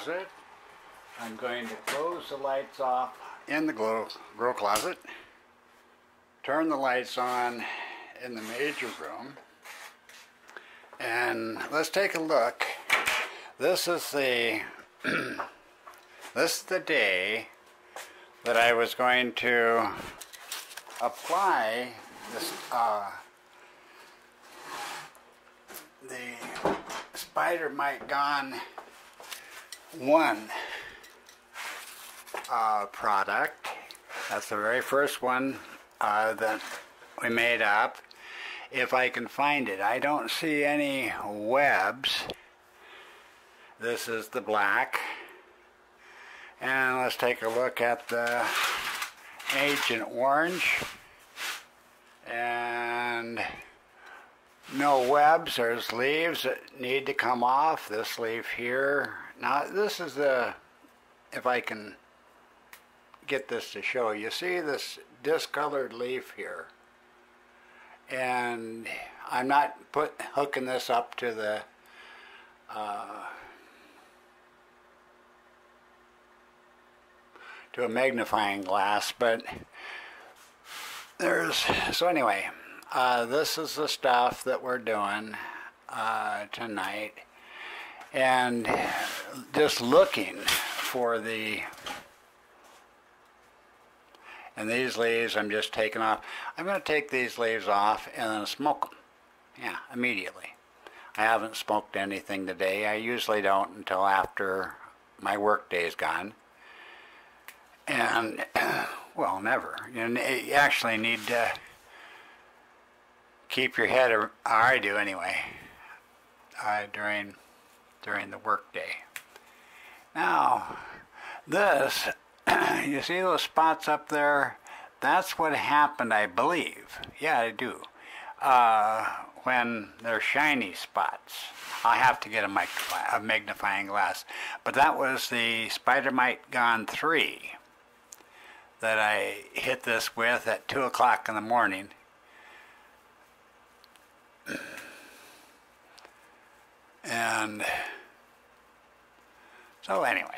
closet. I'm going to close the lights off in the grow, grow closet, turn the lights on in the major room, and let's take a look. This is the this is the day that I was going to apply this uh, the Spider Mite Gone 1 uh, product. That's the very first one uh, that we made up. If I can find it, I don't see any webs. This is the black. And let's take a look at the Agent Orange. And no webs, there's leaves that need to come off. This leaf here. Now this is the, if I can get this to show, you see this discolored leaf here. And I'm not put hooking this up to the uh, to a magnifying glass, but there's so anyway uh, this is the stuff that we're doing uh, tonight. And just looking for the, and these leaves I'm just taking off. I'm going to take these leaves off and then smoke them. Yeah, immediately. I haven't smoked anything today. I usually don't until after my work day is gone. And, well, never. You actually need to keep your head, or I do anyway, uh, during during the workday. Now, this, you see those spots up there? That's what happened, I believe. Yeah, I do. Uh, when they're shiny spots. i have to get a, a, magnifying glass. But that was the Spider Mite Gone 3 that I hit this with at 2 o'clock in the morning and so anyway,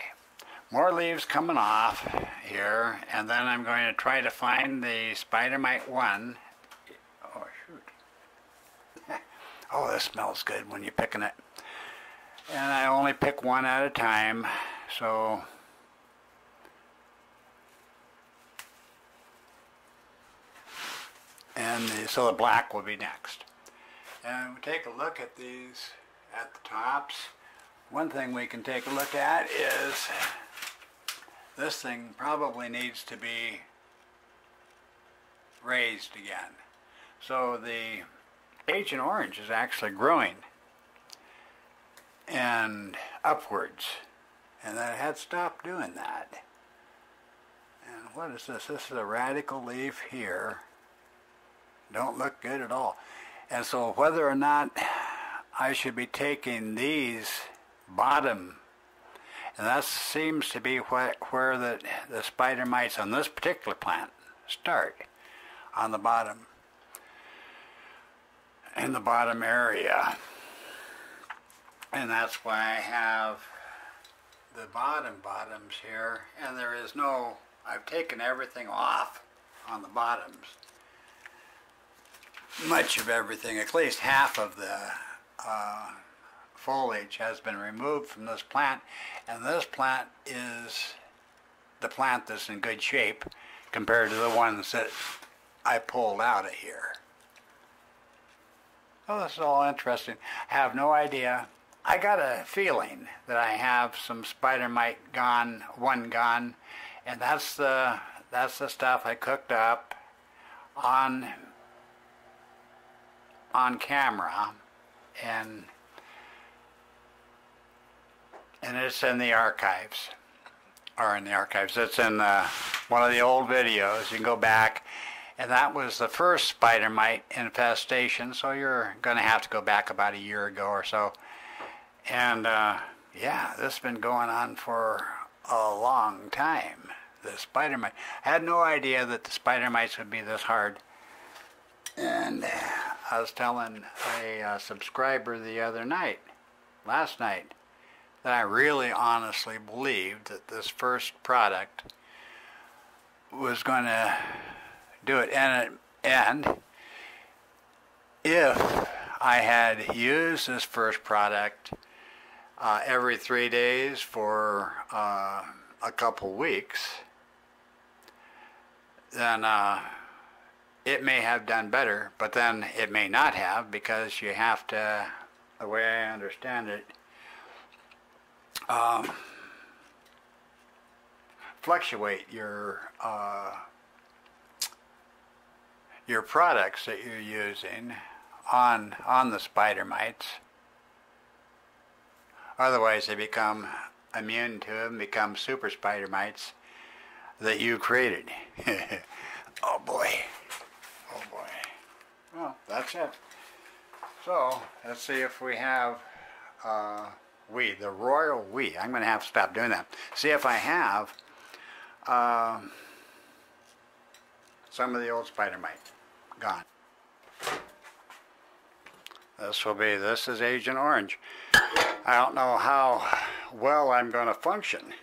more leaves coming off here, and then I'm going to try to find the Spider Mite 1. Oh, shoot. oh, this smells good when you're picking it. And I only pick one at a time, so and the, so the black will be next. And we take a look at these at the tops. One thing we can take a look at is this thing probably needs to be raised again. So the Agent Orange is actually growing and upwards. And I had stopped doing that. And what is this? This is a radical leaf here. Don't look good at all. And so whether or not I should be taking these bottom, and that seems to be where, where the, the spider mites on this particular plant start, on the bottom, in the bottom area. And that's why I have the bottom bottoms here, and there is no, I've taken everything off on the bottoms much of everything, at least half of the uh, foliage has been removed from this plant, and this plant is the plant that's in good shape compared to the ones that I pulled out of here. Oh, this is all interesting. I have no idea. I got a feeling that I have some spider mite gone, one gone, and that's the that's the stuff I cooked up on on camera and and it's in the archives or in the archives. It's in uh, one of the old videos. You can go back. And that was the first spider mite infestation so you're going to have to go back about a year ago or so. And uh, yeah this has been going on for a long time the spider mite. I had no idea that the spider mites would be this hard. And I was telling a uh, subscriber the other night, last night, that I really honestly believed that this first product was going to do it. And, and if I had used this first product uh, every three days for uh, a couple weeks, then uh, it may have done better, but then it may not have because you have to, the way I understand it, um, fluctuate your uh, your products that you're using on on the spider mites. Otherwise, they become immune to them, become super spider mites that you created. oh boy. Oh boy. Well, that's it. So, let's see if we have uh, we, the royal we. I'm going to have to stop doing that. See if I have uh, some of the old spider mite gone. This will be, this is Agent Orange. I don't know how well I'm going to function.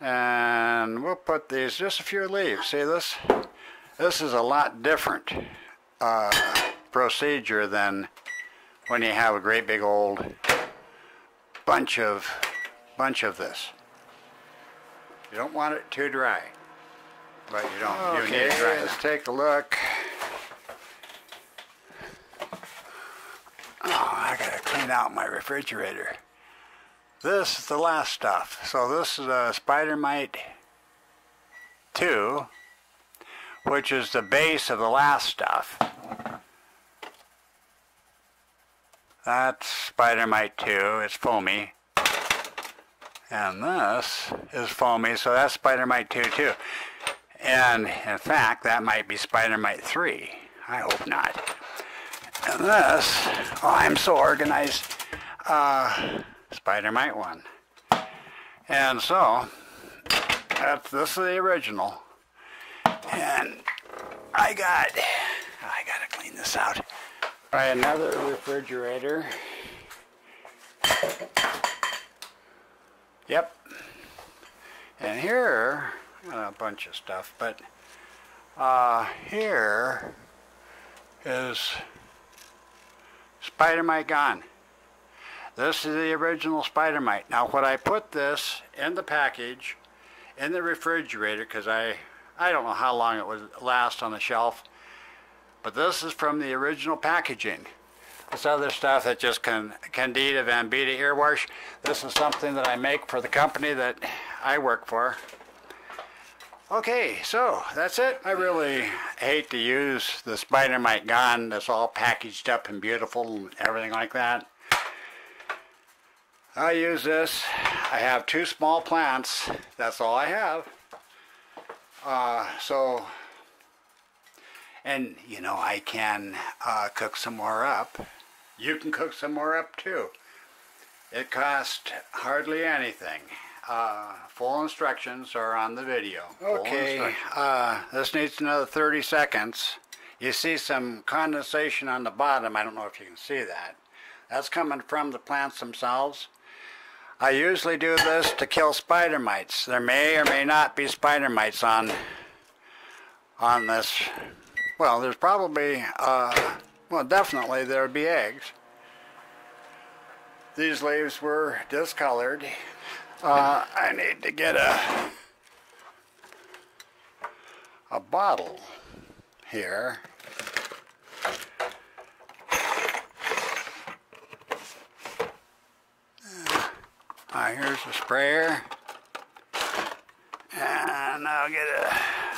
And we'll put these, just a few leaves. See this? This is a lot different uh, procedure than when you have a great big old bunch of bunch of this. You don't want it too dry, but you don't. Okay, you need it dry. Let's take a look. Oh, I gotta clean out my refrigerator. This is the last stuff. So this is a Spider Mite 2, which is the base of the last stuff. That's Spider Mite 2. It's foamy. And this is foamy, so that's Spider Mite 2 too. And in fact, that might be Spider Mite 3. I hope not. And this, oh, I'm so organized. Uh, Spider Mite 1. And so, that's, this is the original. And I got, I gotta clean this out. Try another refrigerator. Yep. And here, a bunch of stuff, but uh, here is Spider Mite gone. This is the original Spider Mite. Now, when I put this in the package, in the refrigerator, because I, I don't know how long it would last on the shelf, but this is from the original packaging. This other stuff that just can Candida Vambita earwash. This is something that I make for the company that I work for. Okay, so that's it. I really hate to use the Spider Mite gone that's all packaged up and beautiful and everything like that. I use this. I have two small plants. That's all I have. Uh, so and, you know, I can uh, cook some more up. You can cook some more up too. It costs hardly anything. Uh, full instructions are on the video. Okay, uh, this needs another 30 seconds. You see some condensation on the bottom. I don't know if you can see that. That's coming from the plants themselves. I usually do this to kill spider mites. There may or may not be spider mites on on this well, there's probably, uh, well, definitely there would be eggs. These leaves were discolored. Uh, I need to get a a bottle here. Uh, here's the sprayer. And I'll get a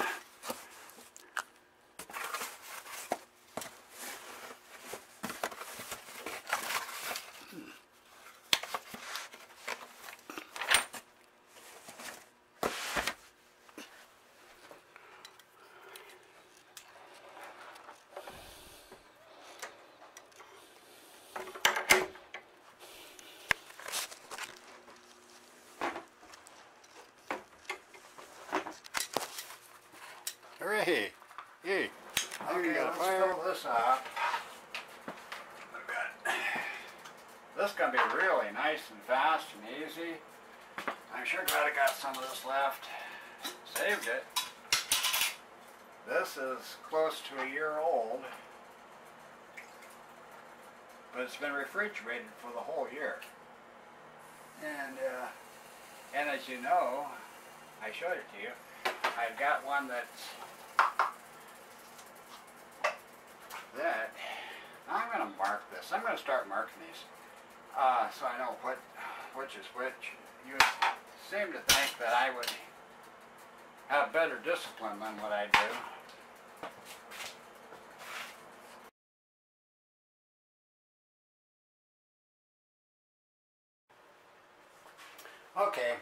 Hooray! Yay! Okay, let's fire. fill this up. This is going to be really nice and fast and easy. I'm sure glad I got some of this left. Saved it. This is close to a year old. But it's been refrigerated for the whole year. And, uh, and as you know, I showed it to you, I've got one that's, that, I'm going to mark this. I'm going to start marking these uh, so I know what which is which. You seem to think that I would have better discipline than what I do. Okay,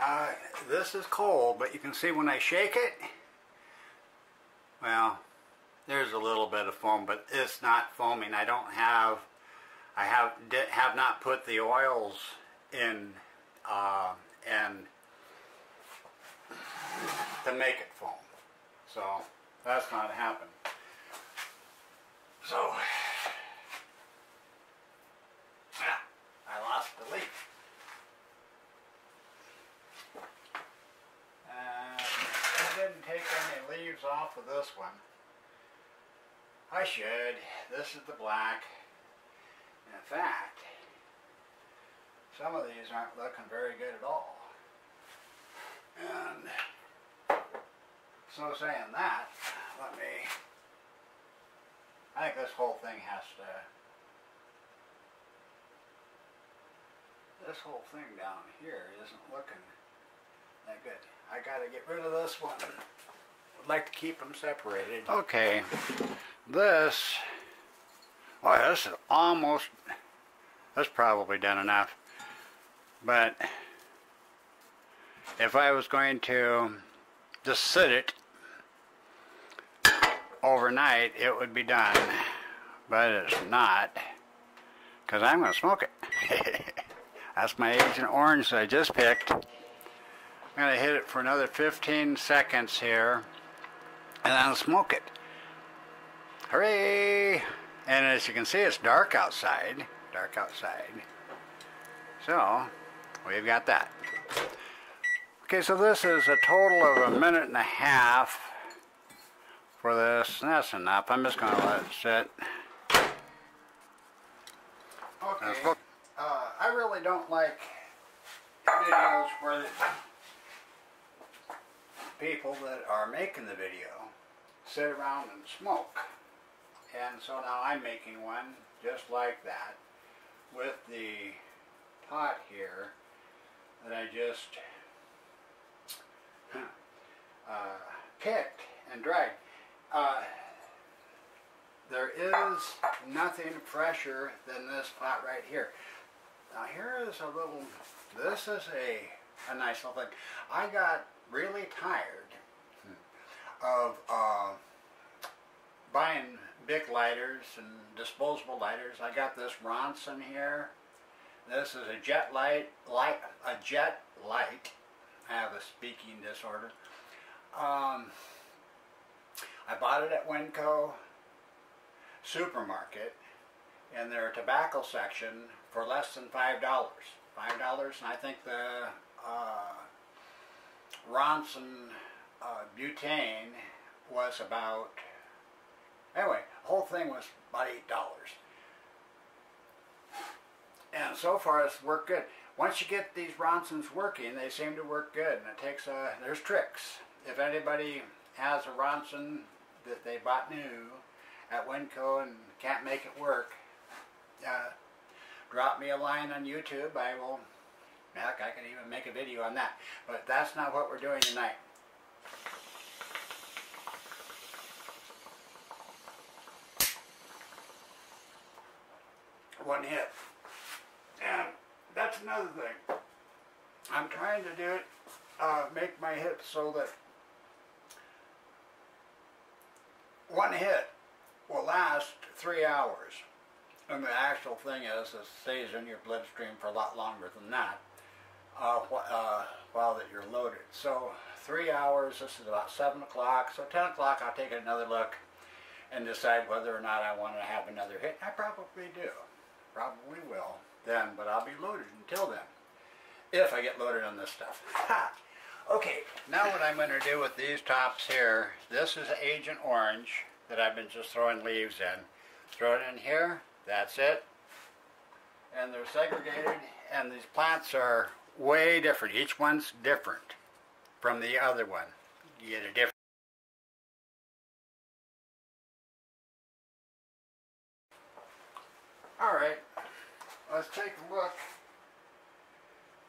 uh, this is cold, but you can see when I shake it, well, there's a little bit of foam, but it's not foaming. I don't have I have have not put the oils in uh, and to make it foam. So that's not happened. So ah, I lost the leaf. And I didn't take any off of this one. I should. This is the black. In fact, some of these aren't looking very good at all. And so saying that, let me, I think this whole thing has to, this whole thing down here isn't looking that good. I gotta get rid of this one. Like to keep them separated. Okay, this Oh, this is almost, that's probably done enough. But if I was going to just sit it overnight, it would be done. But it's not, because I'm going to smoke it. that's my Agent Orange that I just picked. I'm going to hit it for another 15 seconds here, and then I'll smoke it. Hooray! And as you can see, it's dark outside. Dark outside. So, we've got that. Okay, so this is a total of a minute and a half for this. that's enough. I'm just going to let it sit. Okay. Uh, I really don't like videos where people that are making the video sit around and smoke. And so now I'm making one just like that with the pot here that I just uh, picked and dried. Uh, there is nothing fresher than this pot right here. Now here is a little, this is a, a nice little thing. I got really tired of uh, buying Bic lighters and disposable lighters. I got this Ronson here. This is a jet light, light a jet light. I have a speaking disorder. Um, I bought it at Winco supermarket in their tobacco section for less than five dollars. Five dollars, and I think the uh, Ronson uh, butane was about Anyway, the whole thing was about eight dollars. And so far it's worked good. Once you get these Ronsons working, they seem to work good. And it takes a, there's tricks. If anybody has a Ronson that they bought new at Winco and can't make it work, uh, drop me a line on YouTube. I will, heck, I can even make a video on that. But that's not what we're doing tonight. One hit. And that's another thing. I'm trying to do it, uh, make my hits so that one hit will last three hours. And the actual thing is, it stays in your bloodstream for a lot longer than that uh, uh, while that you're loaded. So three hours, this is about 7 o'clock. So 10 o'clock I'll take another look and decide whether or not I want to have another hit. I probably do. Probably will. then, but I'll be loaded until then. If I get loaded on this stuff. Ha! okay, now what I'm going to do with these tops here, this is Agent Orange that I've been just throwing leaves in. Throw it in here, that's it. And they're segregated, and these plants are way different. Each one's different from the other one. You get a different All right, let's take a look.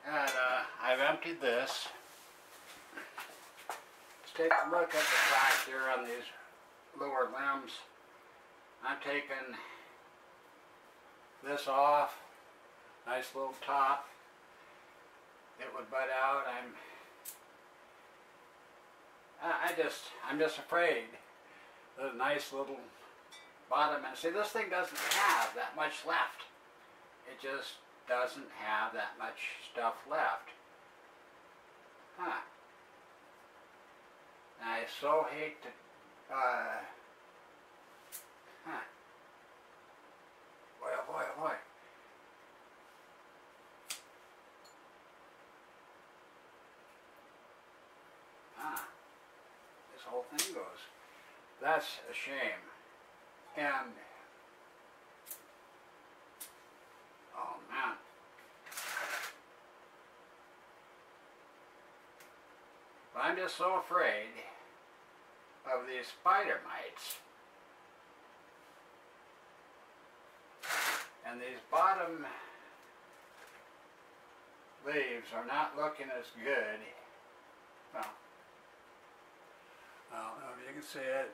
And uh, I've emptied this. Let's take a look at the fact here on these lower limbs. I'm taking this off. Nice little top. It would bud out. I'm I just, I'm just afraid. The nice little bottom and see this thing doesn't have that much left. It just doesn't have that much stuff left. Huh. I so hate to, uh, huh. Boy, oh boy, oh boy. Ah, this whole thing goes. That's a shame. And, oh man. I'm just so afraid of these spider mites. And these bottom leaves are not looking as good. Well, if you can see it.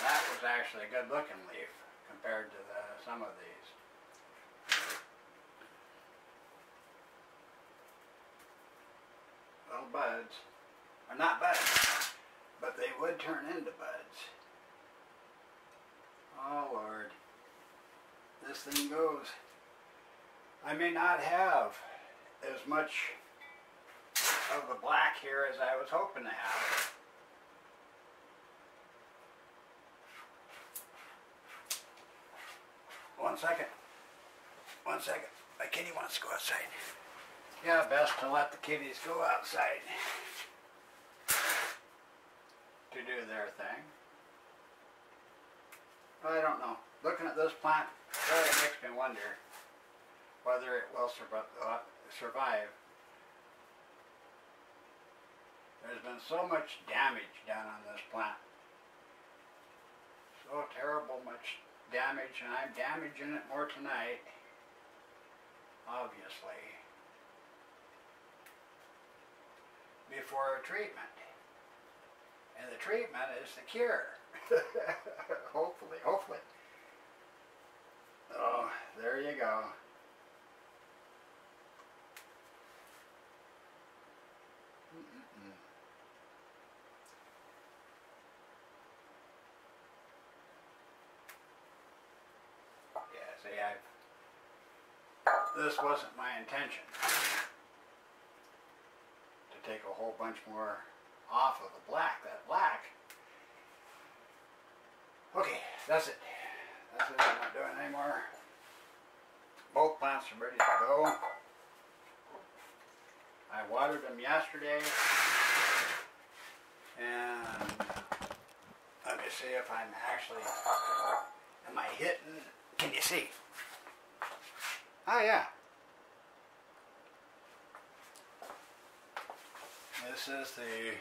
That was actually a good looking leaf compared to the, some of these. Little buds. are not buds, but they would turn into buds. Oh Lord. This thing goes. I may not have as much of the black here as I was hoping to have. One second. One second. My kitty wants to go outside. Yeah, best to let the kitties go outside to do their thing. I don't know. Looking at this plant, really makes me wonder whether it will uh, survive. There's been so much damage done on this plant. So terrible much damage, and I'm damaging it more tonight, obviously, before a treatment. And the treatment is the cure. hopefully, hopefully. Oh, there you go. See, I've, this wasn't my intention to take a whole bunch more off of the black. That black. Okay, that's it. That's it. I'm not doing anymore. Both plants are ready to go. I watered them yesterday. And let me see if I'm actually, am I hitting can you see? Oh yeah. This is the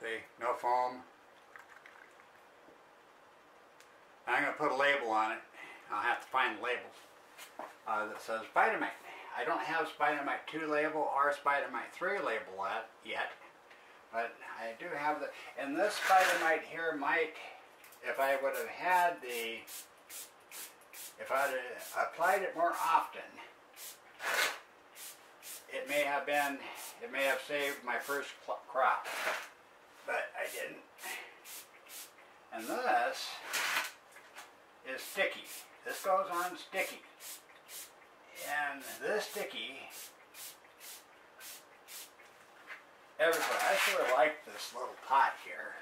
the no foam. I'm going to put a label on it. I'll have to find the label uh, that says Spidermite. I don't have Spidermite 2 label or Spidermite 3 label yet, but I do have the, and this Spidermite here might, if I would have had the if I'd applied it more often, it may have been, it may have saved my first crop, but I didn't. And this is sticky. This goes on sticky. And this sticky everybody, I sort of like this little pot here.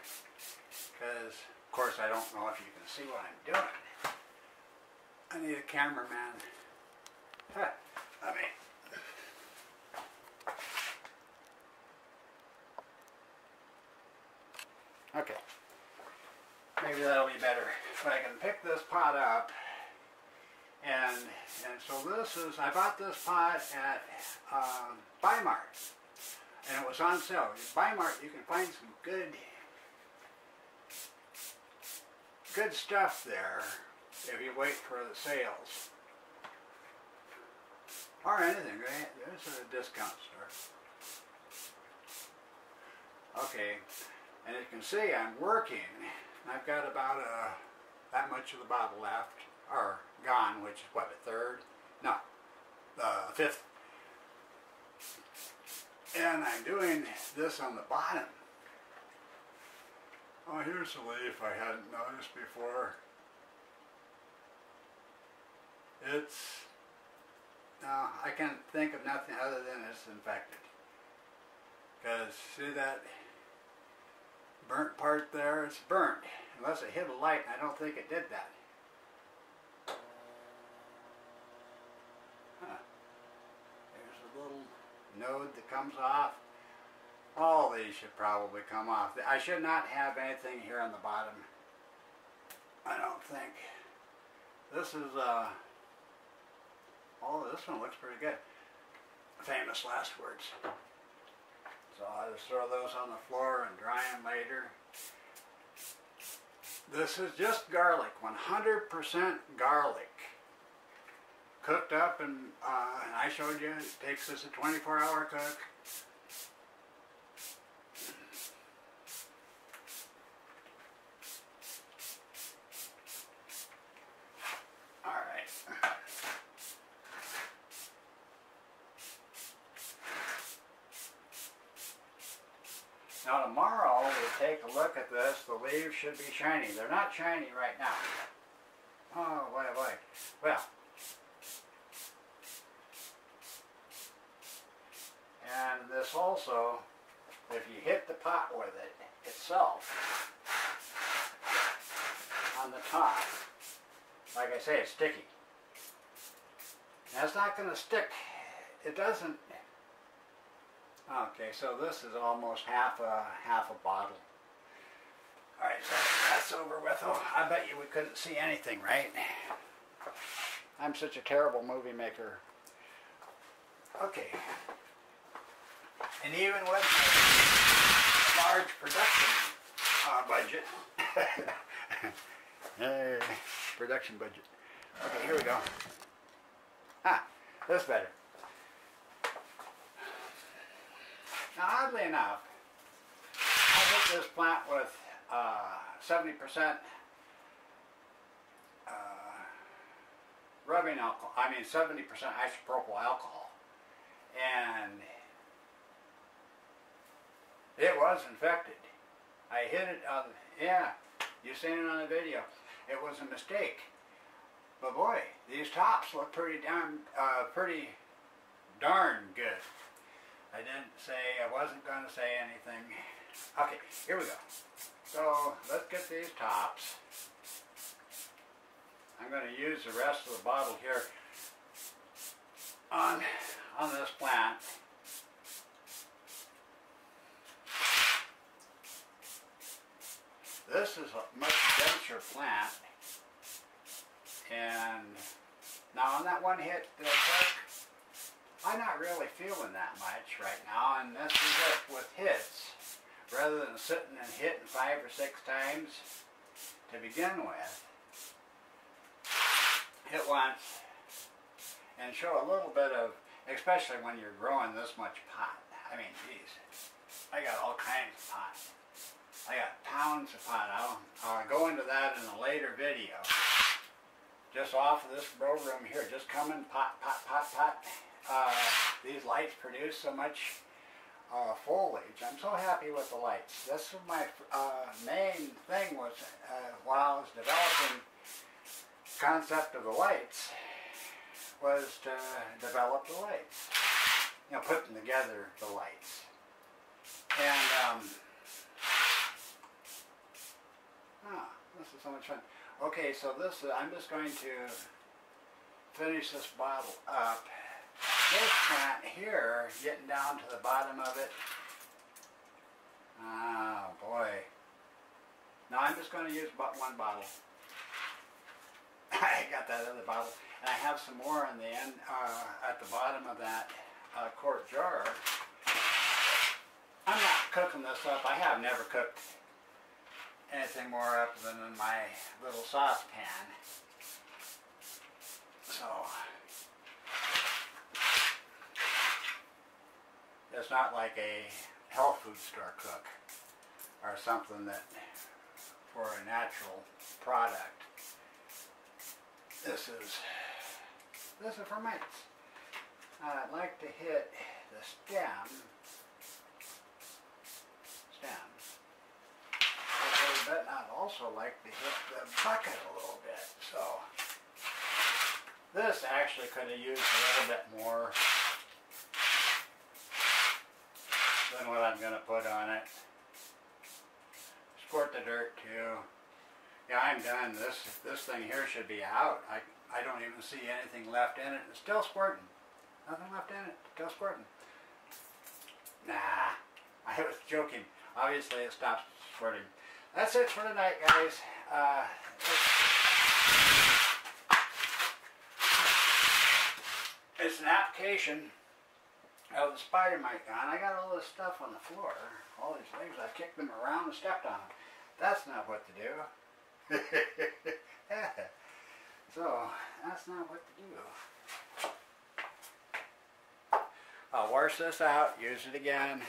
Because, of course, I don't know if you can see what I'm doing. I need a cameraman. Huh, let me. Okay. Maybe that'll be better. But I can pick this pot up. And and so this is, I bought this pot at um, Bi-Mart. And it was on sale. At Bi-Mart you can find some good good stuff there if you wait for the sales. Or anything, right? There's a discount store. Okay, and you can see I'm working. I've got about uh, that much of the bottle left, or gone, which is what, a third? No, uh, fifth. And I'm doing this on the bottom. Oh, here's a leaf I hadn't noticed before. It's, no, I can't think of nothing other than it's infected. Because, see that burnt part there? It's burnt. Unless it hit a light, I don't think it did that. Huh. There's a little node that comes off. All these should probably come off. I should not have anything here on the bottom. I don't think. This is, uh, oh, this one looks pretty good. Famous last words. So I'll just throw those on the floor and dry them later. This is just garlic, 100% garlic. Cooked up and uh, I showed you, it takes us a 24 hour cook. Now tomorrow we'll take a look at this. The leaves should be shiny. They're not shiny right now. Oh, boy, boy. Well. And this also, if you hit the pot with it itself, on the top, like I say, it's sticky. That's not going to stick. It doesn't Okay, so this is almost half a half a bottle. All right, so that's over with. Oh, I bet you we couldn't see anything, right? I'm such a terrible movie maker. Okay. And even with a large production uh, budget, hey, production budget. Okay, here we go. Ah, that's better. Now, oddly enough, I hit this plant with 70% uh, uh, rubbing alcohol, I mean 70% isopropyl alcohol. And it was infected. I hit it on, yeah, you've seen it on the video. It was a mistake. But boy, these tops look pretty darn, uh, pretty darn good. I didn't say, I wasn't going to say anything. Okay, here we go. So let's get these tops. I'm going to use the rest of the bottle here on, on this plant. This is a much denser plant. And now on that one hit that took, I'm not really feeling that much right now, and this is it with hits, rather than sitting and hitting five or six times to begin with. Hit once and show a little bit of, especially when you're growing this much pot. I mean, geez, I got all kinds of pot. I got pounds of pot. I'll, I'll go into that in a later video. Just off of this grow room here, just coming pot, pot, pot, pot uh, these lights produce so much uh, foliage. I'm so happy with the lights. This was my uh, main thing was uh, while I was developing the concept of the lights was to develop the lights. You know, putting together the lights. And, um, ah, this is so much fun. Okay, so this, I'm just going to finish this bottle up. This plant here, getting down to the bottom of it. Oh boy. Now I'm just going to use about one bottle. I got that other bottle. And I have some more in the end, uh, at the bottom of that uh, quart jar. I'm not cooking this up. I have never cooked anything more up than in my little saucepan. So, it's not like a health food store cook or something that for a natural product. This is this is for mites. I'd like to hit the stem stem a little bit, I'd also like to hit the bucket a little bit. So this actually could have used a little bit more than what I'm going to put on it. Squirt the dirt too. Yeah, I'm done. This this thing here should be out. I I don't even see anything left in it. It's still squirting. Nothing left in it. Still squirting. Nah, I was joking. Obviously, it stops squirting. That's it for tonight, guys. Uh, it's an application of the spider mite gone. I got all this stuff on the floor. All these things. I kicked them around and stepped on them. That's not what to do. so, that's not what to do. I'll wash this out, use it again.